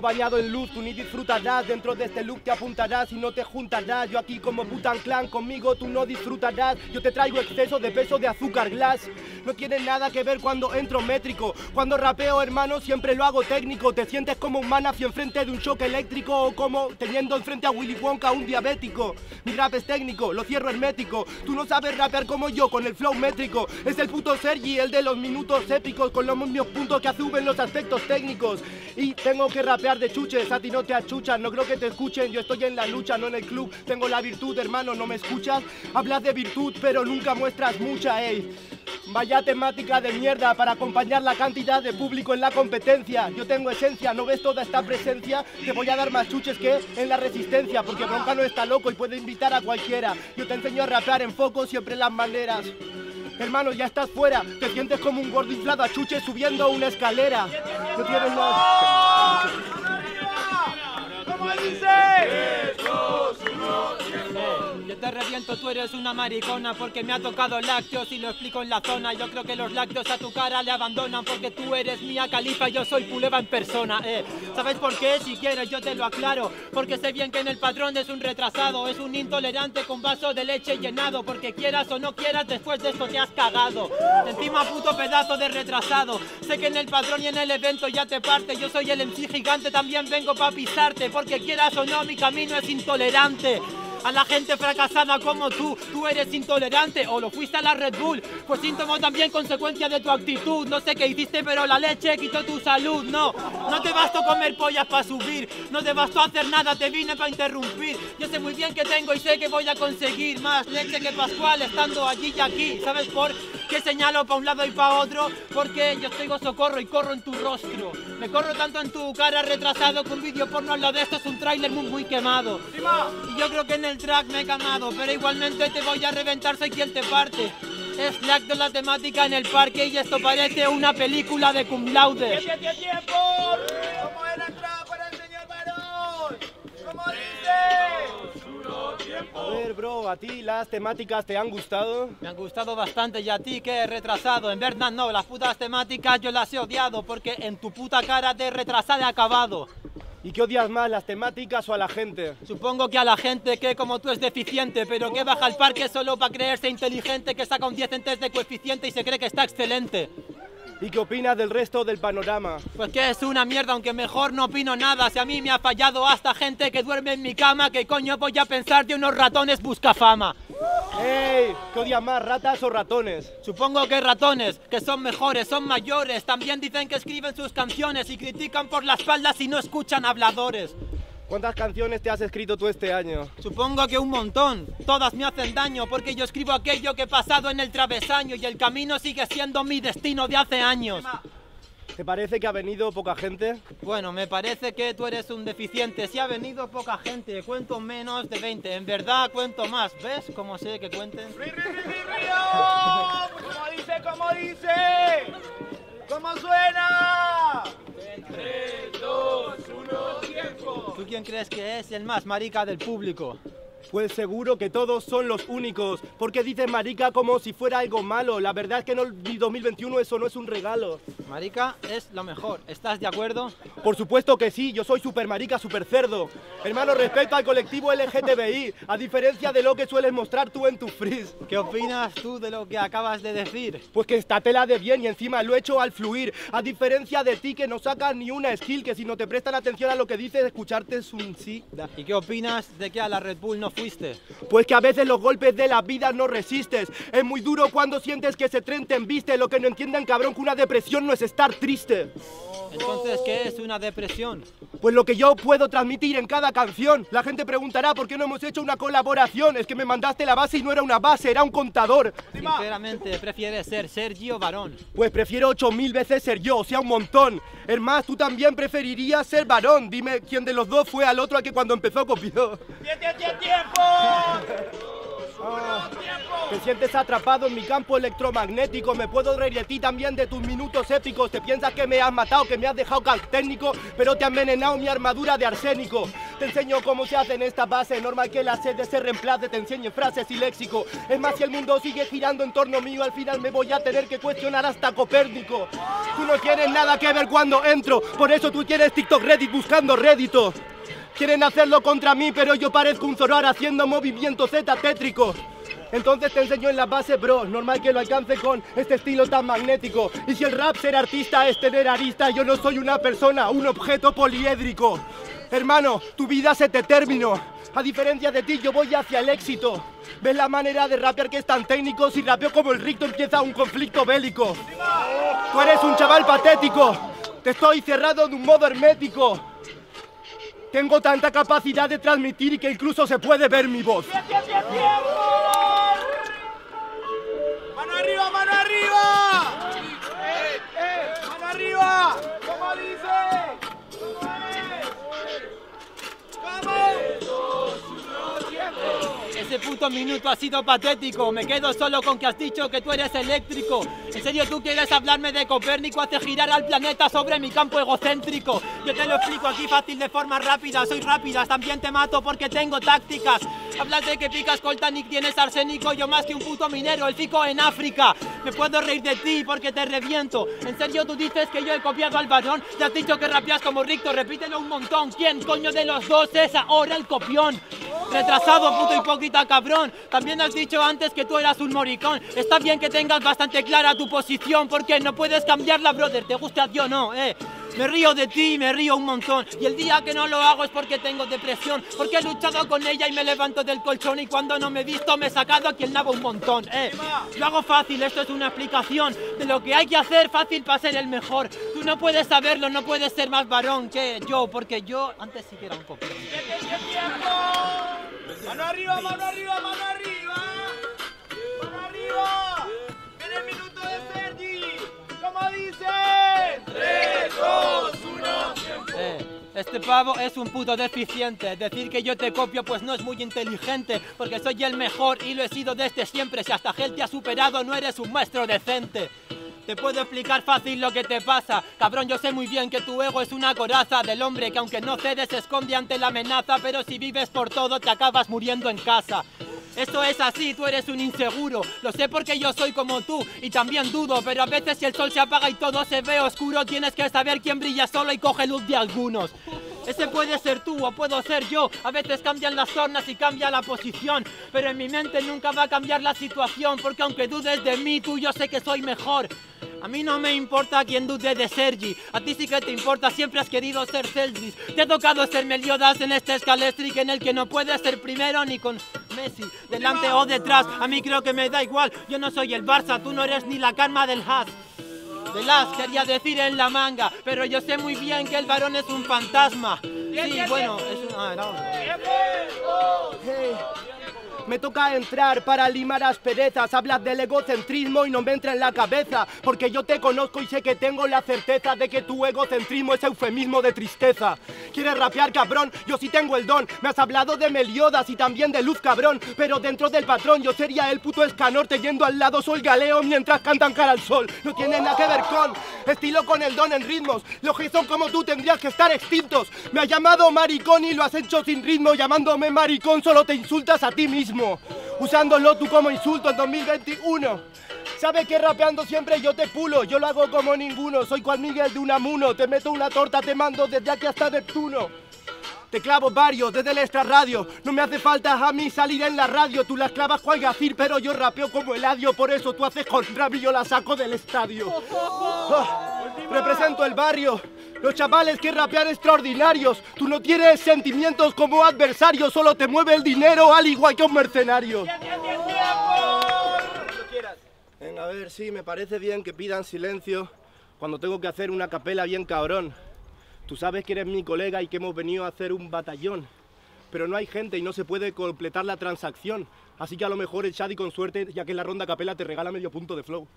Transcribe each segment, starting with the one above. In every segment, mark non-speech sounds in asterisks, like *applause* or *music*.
Bañado en luz, tú ni disfrutarás. Dentro de este look te apuntarás y no te juntarás. Yo aquí como Butan Clan, conmigo tú no disfrutarás. Yo te traigo exceso de peso de azúcar glass. No tiene nada que ver cuando entro métrico. Cuando rapeo hermano siempre lo hago técnico. Te sientes como un manafi enfrente de un shock eléctrico O como teniendo enfrente a Willy Wonka un diabético. Mi rap es técnico, lo cierro hermético. Tú no sabes rapear como yo con el flow métrico. Es el puto Sergi, el de los minutos épicos Con los mismos puntos que asumen los aspectos técnicos. Y tengo que rapear de chuches, a ti no te achuchan No creo que te escuchen, yo estoy en la lucha, no en el club Tengo la virtud, hermano, ¿no me escuchas? Hablas de virtud, pero nunca muestras mucha, ey Vaya temática de mierda para acompañar la cantidad de público en la competencia. Yo tengo esencia, ¿no ves toda esta presencia? Te voy a dar más chuches que en la resistencia, porque Bronca no está loco y puede invitar a cualquiera. Yo te enseño a rapear en foco siempre las maneras. Hermano, ya estás fuera, te sientes como un gordo inflado a chuches subiendo una escalera. No tienes más. ¿Cómo dice? Yo te reviento, tú eres una maricona porque me ha tocado lácteos y lo explico en la zona. Yo creo que los lácteos a tu cara le abandonan porque tú eres mía califa y yo soy puleva en persona. Eh. ¿Sabes por qué? Si quieres yo te lo aclaro. Porque sé bien que en el patrón es un retrasado, es un intolerante con vaso de leche llenado. Porque quieras o no quieras, después de esto te has cagado. Encima puto pedazo de retrasado. Sé que en el patrón y en el evento ya te parte. Yo soy el MC gigante, también vengo pa' pisarte. Porque quieras o no, mi camino es intolerante a la gente fracasada como tú. Tú eres intolerante o lo fuiste a la Red Bull. Pues síntoma también consecuencia de tu actitud. No sé qué hiciste, pero la leche quitó tu salud. No, no te bastó comer pollas para subir. No te bastó hacer nada, te vine para interrumpir. Yo sé muy bien que tengo y sé que voy a conseguir más leche que Pascual estando allí y aquí. ¿Sabes por qué señalo para un lado y para otro? Porque yo estoy socorro y corro en tu rostro. Me corro tanto en tu cara retrasado que un vídeo porno lado de esto es un tráiler muy, muy quemado. Y yo creo que en el track me he camado, pero igualmente te voy a reventar, soy quien te parte. Es Black de la temática en el parque y esto parece una película de cum laude. ¡Tiempo, tiempo! ¿Cómo es la entrada para el señor varón? ¿Cómo dice? A ver, bro, ¿a ti las temáticas te han gustado? Me han gustado bastante y a ti que he retrasado. En verdad no, las putas temáticas yo las he odiado porque en tu puta cara de retrasada he acabado. ¿Y qué odias más, las temáticas o a la gente? Supongo que a la gente que como tú es deficiente, pero que baja al parque solo para creerse inteligente, que saca un 10 en test de coeficiente y se cree que está excelente. ¿Y qué opinas del resto del panorama? Pues que es una mierda, aunque mejor no opino nada. Si a mí me ha fallado hasta gente que duerme en mi cama, ¿qué coño voy a pensar de unos ratones busca fama? ¡Ey! ¿Qué odias más, ratas o ratones? Supongo que ratones, que son mejores, son mayores. También dicen que escriben sus canciones y critican por la espalda si no escuchan habladores. ¿Cuántas canciones te has escrito tú este año? Supongo que un montón. Todas me hacen daño porque yo escribo aquello que he pasado en el travesaño y el camino sigue siendo mi destino de hace años. ¿Te parece que ha venido poca gente? Bueno, me parece que tú eres un deficiente. Si ha venido poca gente, cuento menos de 20. En verdad cuento más. ¿Ves cómo sé que cuenten? ¡Ri, ri, ri, ri, río! ¿Cómo dice? ¿Cómo dice? ¿Cómo suena? ¿Tú quién crees que es el más marica del público? Pues seguro que todos son los únicos. Porque dices marica como si fuera algo malo. La verdad es que en el 2021 eso no es un regalo. Marica es lo mejor. ¿Estás de acuerdo? Por supuesto que sí, yo soy super marica, super cerdo. Hermano, respecto al colectivo LGTBI, a diferencia de lo que sueles mostrar tú en tu freeze. ¿Qué opinas tú de lo que acabas de decir? Pues que está tela de bien y encima lo he hecho al fluir. A diferencia de ti que no sacas ni una skill, que si no te prestan atención a lo que dices, escucharte es un sí. ¿Y qué opinas de que a la Red Bull no fuiste? Pues que a veces los golpes de la vida no resistes. Es muy duro cuando sientes que ese tren te embiste. Lo que no entienden, cabrón, que una depresión no es estar triste. Entonces, ¿qué es una depresión? Pues lo que yo puedo transmitir en cada canción. La gente preguntará por qué no hemos hecho una colaboración. Es que me mandaste la base y no era una base, era un contador. Sinceramente, prefieres ser Sergio Varón. Pues prefiero ocho mil veces ser yo, o sea, un montón. Es más, tú también preferirías ser varón. Dime quién de los dos fue al otro al que cuando empezó copió. Te sientes atrapado en mi campo electromagnético. Me puedo reír de ti también de tus minutos épicos. Te piensas que me has matado, que me has dejado técnico, pero te ha envenenado mi armadura de arsénico. Te enseño cómo se hace en esta base. Normal que la sede se reemplace, te enseñe frases y léxico. Es más, si el mundo sigue girando en torno mío, al final me voy a tener que cuestionar hasta Copérnico. Tú no tienes nada que ver cuando entro, por eso tú tienes TikTok Reddit buscando rédito. Quieren hacerlo contra mí, pero yo parezco un Zoroar haciendo movimiento Z tétrico. Entonces te enseño en la base, bro. Normal que lo alcance con este estilo tan magnético. Y si el rap ser artista es tener arista, yo no soy una persona, un objeto poliédrico. Hermano, tu vida se te terminó. A diferencia de ti, yo voy hacia el éxito. ¿Ves la manera de rapear que es tan técnico? Si rapeo como el ricto empieza un conflicto bélico. Tú eres un chaval patético. Te estoy cerrado de un modo hermético. Tengo tanta capacidad de transmitir que incluso se puede ver mi voz. ¡Mano arriba, mano arriba! ¡Mano arriba! Ese puto minuto ha sido patético. Me quedo solo con que has dicho que tú eres eléctrico. ¿En serio tú quieres hablarme de Copérnico? Hace girar al planeta sobre mi campo egocéntrico. Yo te lo explico aquí fácil de forma rápida. Soy rápida, también te mato porque tengo tácticas. Hablas de que picas coltan y tienes arsénico. Yo más que un puto minero, el fico en África. Me puedo reír de ti porque te reviento. ¿En serio tú dices que yo he copiado al varón? Te has dicho que rapeas como Ricto, repítelo un montón. ¿Quién coño de los dos es ahora el copión? Retrasado, puto hipócrita cabrón. También has dicho antes que tú eras un moricón. Está bien que tengas bastante clara tu posición, porque no puedes cambiarla, brother. Te guste a ti o no, eh. Me río de ti, me río un montón. Y el día que no lo hago es porque tengo depresión. Porque he luchado con ella y me levanto del colchón. Y cuando no me he visto, me he sacado aquí el nabo un montón. Eh, lo hago fácil, esto es una explicación de lo que hay que hacer fácil para ser el mejor. Tú no puedes saberlo, no puedes ser más varón que yo, porque yo antes sí que era un copión. ¡Mano arriba, mano arriba, mano arriba! ¡Mano arriba! ¡Viene el minuto de Sergi! ¿Cómo dice? ¡Tres, dos, uno! Eh, este pavo es un puto deficiente. Decir que yo te copio pues no es muy inteligente. Porque soy el mejor y lo he sido desde siempre. Si hasta él te ha superado no eres un maestro decente. Te puedo explicar fácil lo que te pasa. Cabrón, yo sé muy bien que tu ego es una coraza del hombre que aunque no cede se esconde ante la amenaza. Pero si vives por todo te acabas muriendo en casa. Esto es así, tú eres un inseguro. Lo sé porque yo soy como tú y también dudo. Pero a veces si el sol se apaga y todo se ve oscuro, tienes que saber quién brilla solo y coge luz de algunos. Ese puede ser tú o puedo ser yo. A veces cambian las tornas y cambia la posición. Pero en mi mente nunca va a cambiar la situación. Porque aunque dudes de mí, tú yo sé que soy mejor. A mí no me importa quién dude de Sergi. A ti sí que te importa, siempre has querido ser Celtis. Te ha tocado ser Meliodas en este escalestric en el que no puedes ser primero ni con Messi. Delante o detrás, a mí creo que me da igual. Yo no soy el Barça, tú no eres ni la karma del Haas. De las quería decir en la manga, pero yo sé muy bien que el varón es un fantasma. Sí, bueno, es un... Ah, no. Me toca entrar para limar asperezas. Hablas del egocentrismo y no me entra en la cabeza. Porque yo te conozco y sé que tengo la certeza de que tu egocentrismo es eufemismo de tristeza. ¿Quieres rapear, cabrón? Yo sí tengo el don. Me has hablado de Meliodas y también de Luz, cabrón. Pero dentro del patrón yo sería el puto escanorte yendo al lado soy galeo mientras cantan cara al sol. No tiene nada que ver con estilo con el don en ritmos. Los que son como tú tendrías que estar extintos. Me has llamado maricón y lo has hecho sin ritmo. Llamándome maricón solo te insultas a ti mismo. Usándolo tú como insulto en 2021. Sabes que rapeando siempre yo te pulo, yo lo hago como ninguno, soy cual Miguel de Unamuno, te meto una torta, te mando desde aquí hasta Neptuno. Te clavo varios desde el extra radio. No me hace falta a mí salir en la radio. Tú las clavas Juan Gafir, pero yo rapeo como Eladio. Por eso tú haces con rap y yo la saco del estadio. *laughs* Ah, represento el barrio. Los chavales que rapean extraordinarios. Tú no tienes sentimientos como adversario. Solo te mueve el dinero al igual que un mercenario. Venga, a ver, sí, me parece bien que pidan silencio cuando tengo que hacer una capela bien cabrón. Tú sabes que eres mi colega y que hemos venido a hacer un batallón. Pero no hay gente y no se puede completar la transacción. Así que a lo mejor el Shadi con suerte, ya que en la ronda capela te regala medio punto de flow.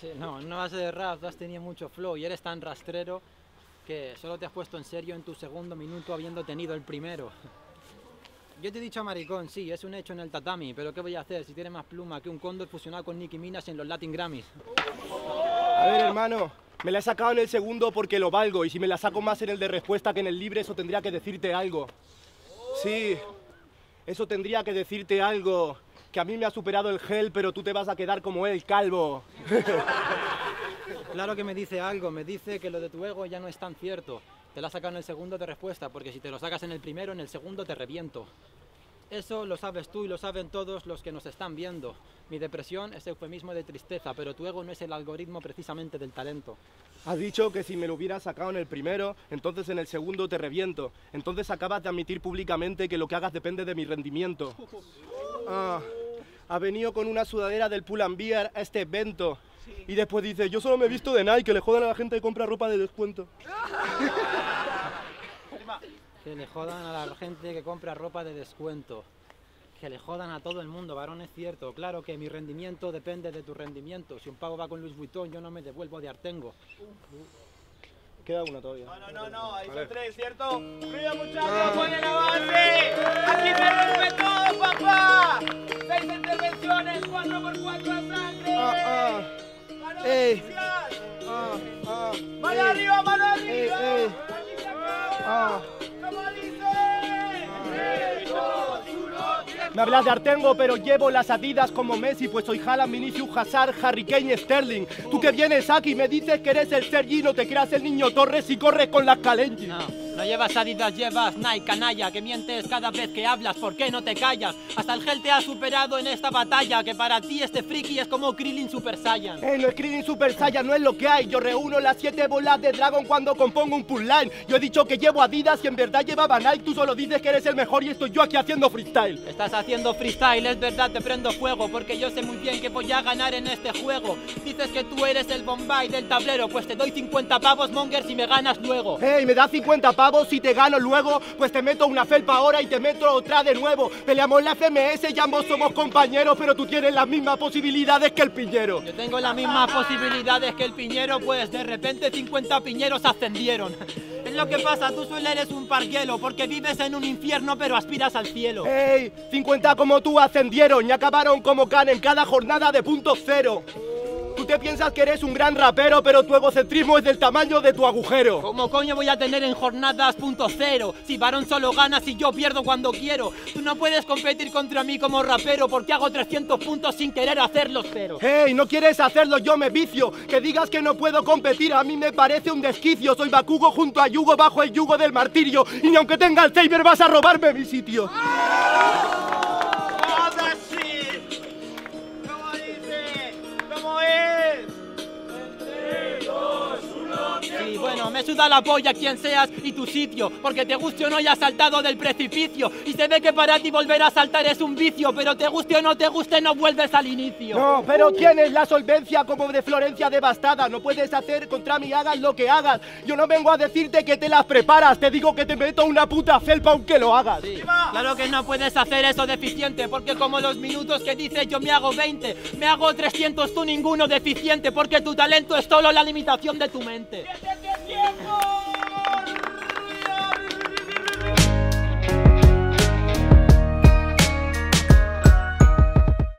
Sí, no, no has de rap, has tenido mucho flow y eres tan rastrero que solo te has puesto en serio en tu segundo minuto habiendo tenido el primero. Yo te he dicho maricón, sí, es un hecho en el tatami, pero ¿qué voy a hacer si tiene más pluma que un cóndor fusionado con Nicki Minaj en los Latin Grammys? A ver, hermano, Me la he sacado en el segundo porque lo valgo y si me la saco más en el de respuesta que en el libre, eso tendría que decirte algo. Sí, eso tendría que decirte algo. Que a mí me ha superado el gel, pero tú te vas a quedar como él, calvo. *laughs* Claro que me dice algo, me dice que lo de tu ego ya no es tan cierto. Te la has sacado en el segundo de respuesta, porque si te lo sacas en el primero, en el segundo te reviento. Eso lo sabes tú y lo saben todos los que nos están viendo. Mi depresión es eufemismo de tristeza, pero tu ego no es el algoritmo precisamente del talento. Has dicho que si me lo hubieras sacado en el primero, entonces en el segundo te reviento. Entonces acabas de admitir públicamente que lo que hagas depende de mi rendimiento. *laughs* Ah, ha venido con una sudadera del Pull and Bear a este evento. Y después dice, yo solo me he visto de Nike, que le jodan a la gente que compra ropa de descuento. Que le jodan a la gente que compra ropa de descuento. Que le jodan a todo el mundo, varón, es cierto. Claro que mi rendimiento depende de tu rendimiento. Si un pago va con Luis Vuitton, yo no me devuelvo de Artengo. Queda una todavía. No, no, no, no, ahí son tres, ¿cierto? ¡Ruido, muchachos! ¡Ponen la base! ¡Aquí se Me hablas de Artengo, pero llevo las adidas como Messi, pues soy Haaland, Vinicius, Hazard, Harry Kane Sterling. Tú que vienes aquí me dices que eres el Sergi, no te creas el niño Torres y corres con las Kalenji. No, no llevas Adidas, llevas Nike, canalla, que mientes cada vez que hablas, ¿por qué no te callas? Hasta el gel te ha superado en esta batalla, que para ti este friki es como Krillin Super Saiyan. Hey, no Krillin Super Saiyan no es lo que hay. Yo reúno las siete bolas de Dragon cuando compongo un pull line. Yo he dicho que llevo Adidas y en verdad llevaba Nike. Tú solo dices que eres el mejor y estoy yo aquí haciendo freestyle. Estás haciendo freestyle, es verdad, te prendo fuego, porque yo sé muy bien que voy a ganar en este juego. Dices que tú eres el Bombay del tablero, pues te doy 50 pavos, Monger, si me ganas luego. Hey, me das 50 pavos si te gano luego, pues te meto una felpa ahora y te meto otra de nuevo. Peleamos la FMS y ambos somos compañeros, pero tú tienes las mismas posibilidades que el piñero. Yo tengo las mismas posibilidades que el piñero, pues de repente 50 piñeros ascendieron. *laughs* Es lo que pasa, tú solo eres un parguelo, porque vives en un infierno pero aspiras al cielo. Hey, 50 como tú ascendieron y acabaron como can en cada jornada de punto cero. Tú te piensas que eres un gran rapero, pero tu egocentrismo es del tamaño de tu agujero. ¿Cómo coño voy a tener en jornadas punto cero? Si varón solo gana si yo pierdo cuando quiero. Tú no puedes competir contra mí como rapero porque hago 300 puntos sin querer hacerlos cero. Hey, no quieres hacerlo, yo me vicio. Que digas que no puedo competir, a mí me parece un desquicio. Soy Bakugo junto a Yugo bajo el yugo del martirio. Y ni aunque tenga el Saber vas a robarme mi sitio. ¡Oh, me suda la polla quien seas y tu sitio, porque te guste o no hayas saltado del precipicio. Y se ve que para ti volver a saltar es un vicio, pero te guste o no te guste no vuelves al inicio. No, pero tienes la solvencia como de Florencia devastada. No puedes hacer contra mí, hagas lo que hagas. Yo no vengo a decirte que te las preparas, te digo que te meto una puta felpa aunque lo hagas. Sí, claro que no puedes hacer eso deficiente, porque como los minutos que dices yo me hago 20, me hago 300 tú ninguno deficiente, porque tu talento es solo la limitación de tu mente. ¡Siete tiempo!